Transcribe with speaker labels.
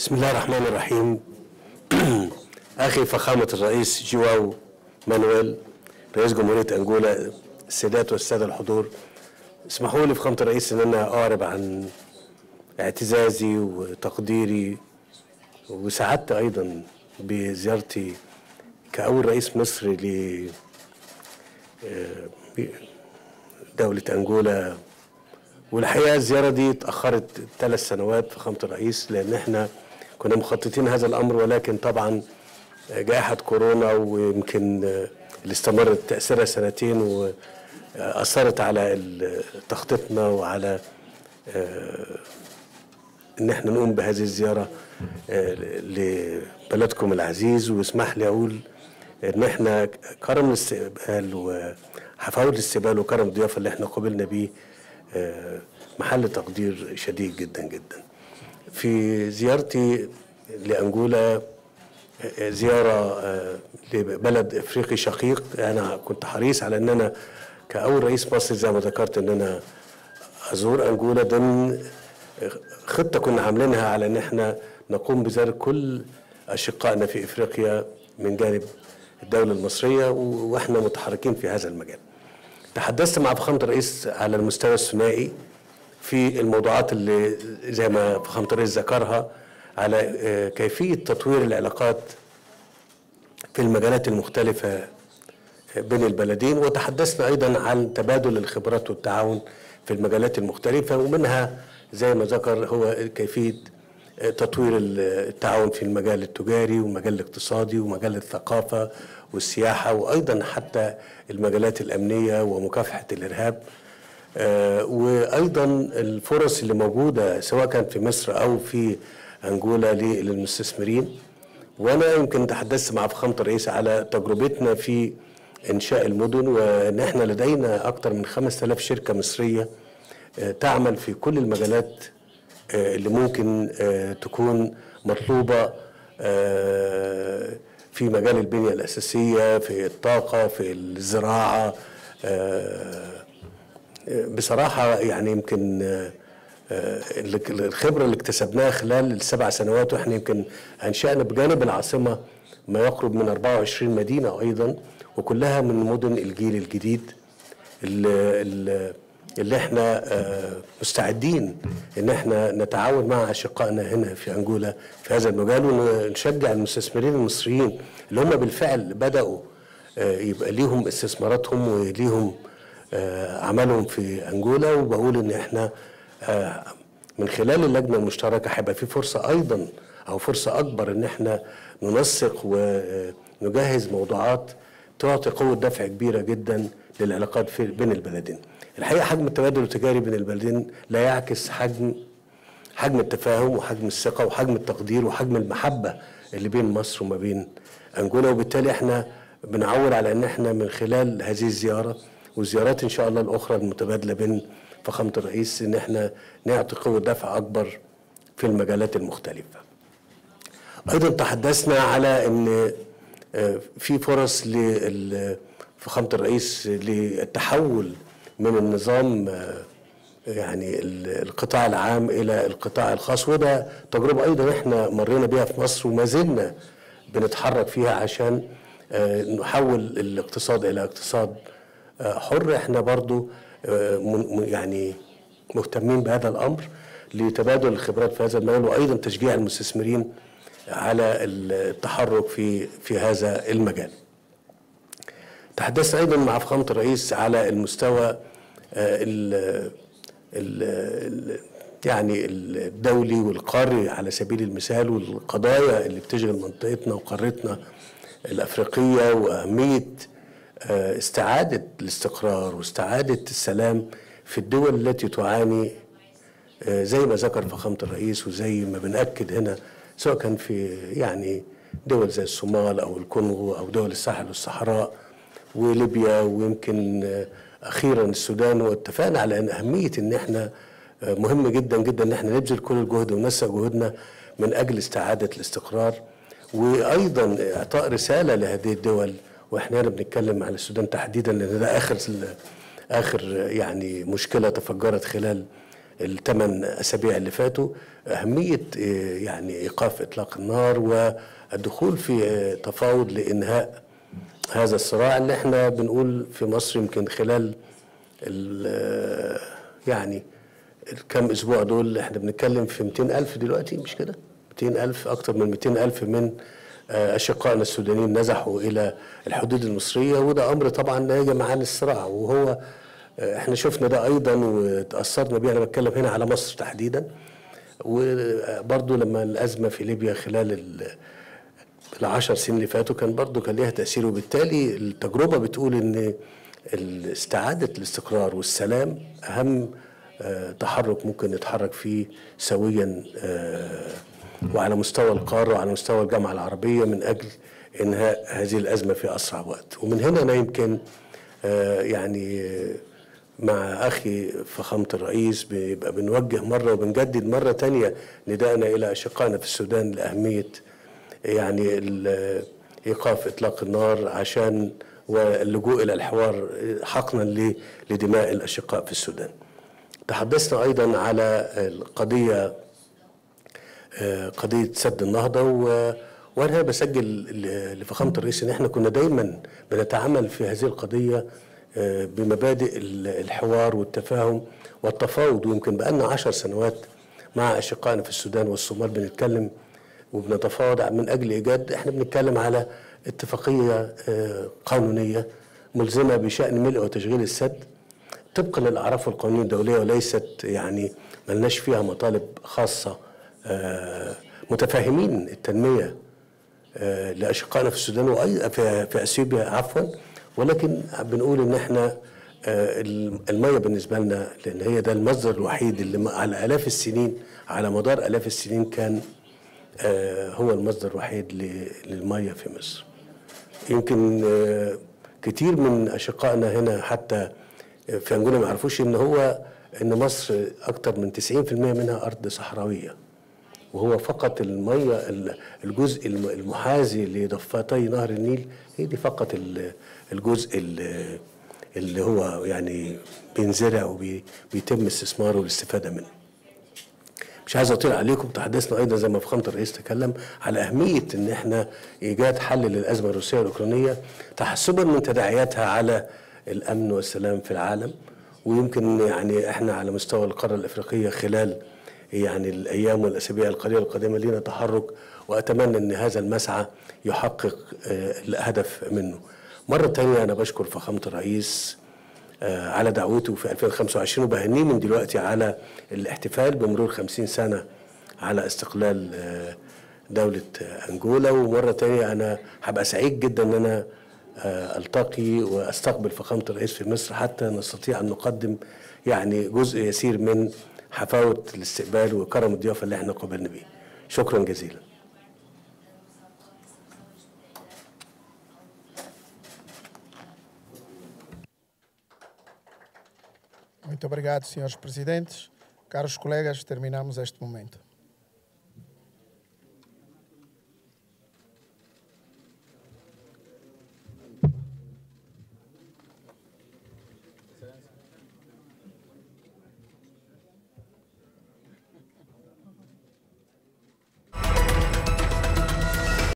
Speaker 1: بسم الله الرحمن الرحيم. أخي فخامة الرئيس جواو مانويل رئيس جمهورية أنجولا السادات والسادة الحضور اسمحوا لي فخامة الرئيس إن أنا أعرب عن اعتزازي وتقديري وسعادتي أيضا بزيارتي كأول رئيس مصري ل آه، دولة أنجولا والحقيقة الزيارة دي اتأخرت ثلاث سنوات فخامة الرئيس لأن إحنا كنا مخططين هذا الأمر ولكن طبعا جائحة كورونا ويمكن اللي استمرت تأثيرها سنتين وأثرت على تخطيطنا وعلى آه، إن إحنا نقوم بهذه الزيارة آه، لبلدكم العزيز واسمح لي أقول إن إحنا كرم الاستقبال وحفاوة الاستقبال وكرم الضيافه اللي إحنا قبلنا بيه آه، محل تقدير شديد جدا جدا. في زيارتي لانجولا آه، زياره لبلد إفريقي شقيق أنا كنت حريص على ان أنا كأول رئيس مصري زي ما ذكرت ان أنا أزور انجولا ضمن خطة كنا عاملينها على أن إحنا نقوم بزيارة كل أشقائنا في إفريقيا من جانب الدولة المصرية وإحنا متحركين في هذا المجال. تحدثت مع فخامة الرئيس على المستوى الثنائي في الموضوعات اللي زي ما فخامة الرئيس ذكرها على كيفية تطوير العلاقات في المجالات المختلفة بين البلدين. وتحدثنا أيضا عن تبادل الخبرات والتعاون في المجالات المختلفة ومنها زي ما ذكر هو كيفية تطوير التعاون في المجال التجاري والمجال الاقتصادي ومجال الثقافة والسياحة وأيضا حتى المجالات الأمنية ومكافحة الإرهاب. وأيضا الفرص اللي موجودة سواء كانت في مصر أو في انجولا للمستثمرين. وأنا يمكن تحدثت مع فخامة الرئيس على تجربتنا في إنشاء المدن وان إحنا لدينا أكثر من 5000 شركة مصرية تعمل في كل المجالات اللي ممكن تكون مطلوبة في مجال البنية الأساسية في الطاقة في الزراعة بصراحة يعني يمكن الخبرة اللي اكتسبناها خلال السبع سنوات وإحنا يمكن أنشأنا بجانب العاصمة ما يقرب من 24 مدينة أيضا وكلها من مدن الجيل الجديد اللي, اللي إحنا مستعدين إن إحنا نتعاون مع أشقائنا هنا في أنجولا في هذا المجال ونشجع المستثمرين المصريين اللي هم بالفعل بدأوا يبقى ليهم استثماراتهم وليهم عملهم في أنجولا وبقول إن إحنا من خلال اللجنة المشتركة هيبقى في فرصة أيضا أو فرصة أكبر إن إحنا ننسق ونجهز موضوعات تعطي قوة دفع كبيرة جدا للعلاقات في بين البلدين. الحقيقة حجم التبادل التجاري بين البلدين لا يعكس حجم حجم التفاهم وحجم الثقة وحجم التقدير وحجم المحبة اللي بين مصر وما بين أنجولا وبالتالي إحنا بنعول على إن إحنا من خلال هذه الزيارة والزيارات إن شاء الله الأخرى المتبادلة بين فخامة الرئيس إن إحنا نعطي قوة دفع أكبر في المجالات المختلفة. أيضا تحدثنا على إن في فرص لفخامة الرئيس للتحول من النظام يعني القطاع العام إلى القطاع الخاص وده تجربة أيضا إحنا مرينا بيها في مصر وما زلنا بنتحرك فيها عشان نحول الاقتصاد إلى اقتصاد حر إحنا برضو يعني مهتمين بهذا الأمر لتبادل الخبرات في هذا المجال وأيضا تشجيع المستثمرين على التحرك في في هذا المجال. تحدثت أيضا مع فخامة الرئيس على المستوى ال ال يعني الدولي والقاري على سبيل المثال والقضايا اللي بتشغل منطقتنا وقارتنا الأفريقية وأهمية استعادة الاستقرار واستعادة السلام في الدول التي تعاني زي ما ذكر فخامة الرئيس وزي ما بنأكد هنا سواء كان في يعني دول زي الصومال أو الكونغو أو دول الساحل والصحراء وليبيا ويمكن أخيرا السودان. واتفقنا على أن أهمية إن إحنا مهم جدا جدا إن إحنا نبذل كل الجهد ونسع جهودنا من أجل استعادة الاستقرار. وأيضا إعطاء رسالة لهذه الدول وإحنا هنا بنتكلم على السودان تحديدا لأن ده آخر آخر يعني مشكلة تفجرت خلال الثمان أسابيع اللي فاتوا أهمية آه، يعني إيقاف إطلاق النار والدخول في آه، تفاوض لإنهاء هذا الصراع اللي إحنا بنقول في مصر يمكن خلال ال- يعني الكام أسبوع دول إحنا بنتكلم في 200 ألف دلوقتي مش كده؟ 200 ألف أكتر من 200 ألف من آه، أشقائنا السودانيين نزحوا إلى الحدود المصرية وده أمر طبعا ناجم عن الصراع. وهو آه، إحنا شفنا ده أيضا وتأثرنا بيه أنا بتكلم هنا على مصر تحديدا. وبرضه لما الأزمة في ليبيا خلال ال- العشر سنين اللي فاتوا كان برضه كان ليها تأثير. وبالتالي التجربة بتقول إن استعادة الاستقرار والسلام أهم آه، تحرك ممكن نتحرك فيه سويا وعلى مستوى القارة وعلى مستوى الجامعة العربية من أجل إنهاء هذه الأزمة في أسرع وقت ومن هنا أنا يمكن آه، يعني آه، مع أخي فخامة الرئيس بيبقى بنوجه مرة وبنجدد مرة تانية نداءنا إلى أشقائنا في السودان لأهمية يعني إيقاف إطلاق النار عشان واللجوء إلى الحوار حقنا ل- لدماء الأشقاء في السودان. تحدثنا أيضا على القضية آه، قضية سد النهضة و وأنا بسجل لفخامة الرئيس إن إحنا كنا دايما بنتعامل في هذه القضية آه، بمبادئ ال- الحوار والتفاهم والتفاوض ويمكن بقالنا عشر سنوات مع أشقائنا في السودان والصومال بنتكلم وبنتفاوض من أجل إيجاد إحنا بنتكلم على اتفاقية آه، قانونية ملزمة بشأن ملء وتشغيل السد طبقا للأعراف والقوانين الدولية وليست يعني ملناش فيها مطالب خاصة. متفاهمين التنمية آه، لأشقائنا في السودان وأيضا في أثيوبيا عفوا ولكن بنقول إن إحنا آه، المية بالنسبة لنا لأن هي ده المصدر الوحيد اللي على آلاف السنين على مدار آلاف السنين كان آه، هو المصدر الوحيد للمية في مصر. يمكن آه، كتير من أشقائنا هنا حتى في انجولا ما يعرفوش إن هو إن مصر أكتر من 90% منها أرض صحراوية. وهو فقط المية ال- الجزء الم- المحاذي لضفتي نهر النيل هي دي فقط ال- الجزء ال- اللي هو يعني بينزرع وبيتم استثماره والاستفادة منه. مش عايز أطيل عليكم تحدثنا أيضا زي ما فخامه الرئيس تكلم على أهمية إن إحنا إيجاد حل للأزمة الروسية والاوكرانيه تحسبا من تداعياتها على الأمن والسلام في العالم ويمكن يعني إحنا على مستوى القارة الأفريقية خلال يعني الأيام والأسابيع القليلة القادمه لنا تحرك وأتمنى إن هذا المسعى يحقق آه، الهدف منه. مرة ثانية أنا بشكر فخامة الرئيس آه، على دعوته في 2025 وبهنيه من دلوقتي على الاحتفال بمرور 50 سنة على استقلال آه، دولة أنجولا ومرة تانية أنا هبقى سعيد جدا أن أنا ألتقي وأستقبل فخامة الرئيس في مصر حتى نستطيع أن نقدم يعني جزء يسير من حفاوة الاستقبال وكرم الضيافة اللي احنا قبلنا بيه شكرا جزيلا
Speaker 2: Muito obrigado, senhores presidentes. Caros colegas, terminamos este momento.